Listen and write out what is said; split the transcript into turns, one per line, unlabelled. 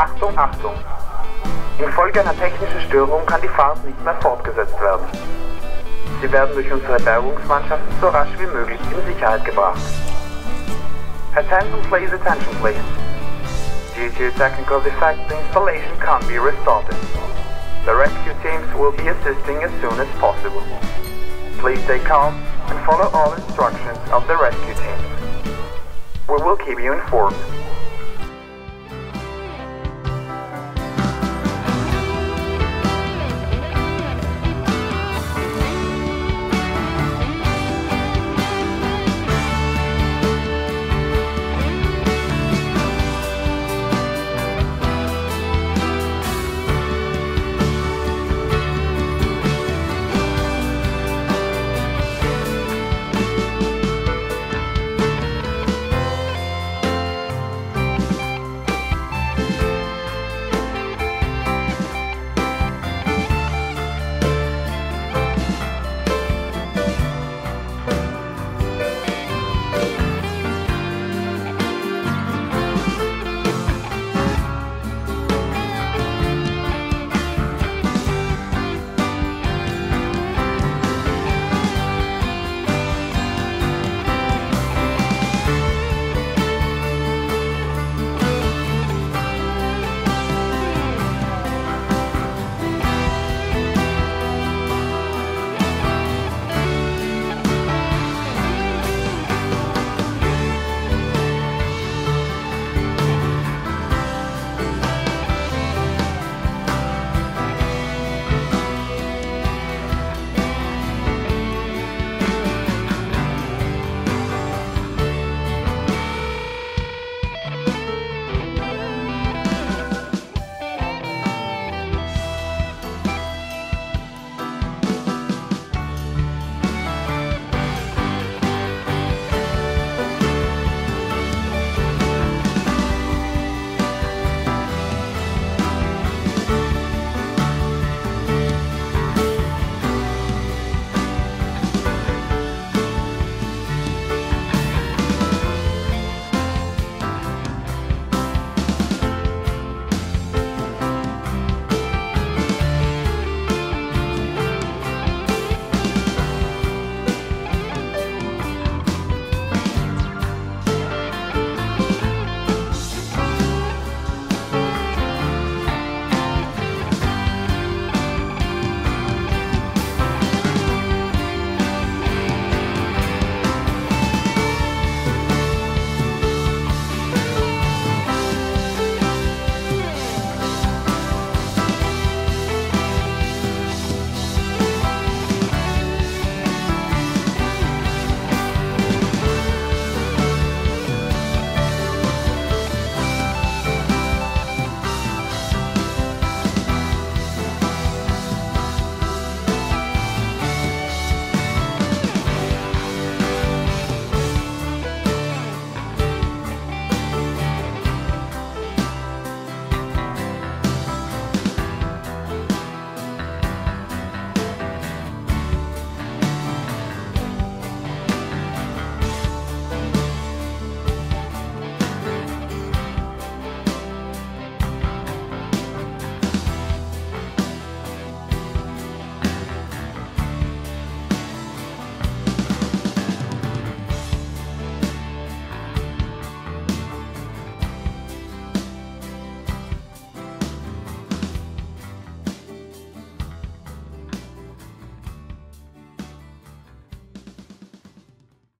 Achtung, Achtung! Infolge einer technischen Störung kann die Fahrt nicht mehr fortgesetzt werden. Sie werden durch unsere Bergungsmannschaften so rasch wie möglich in Sicherheit gebracht. Attention please, attention please. Due to technical defects, the installation can't be restarted. The rescue teams will be assisting as soon as possible. Please stay calm and follow all instructions of the rescue teams. We will keep you informed.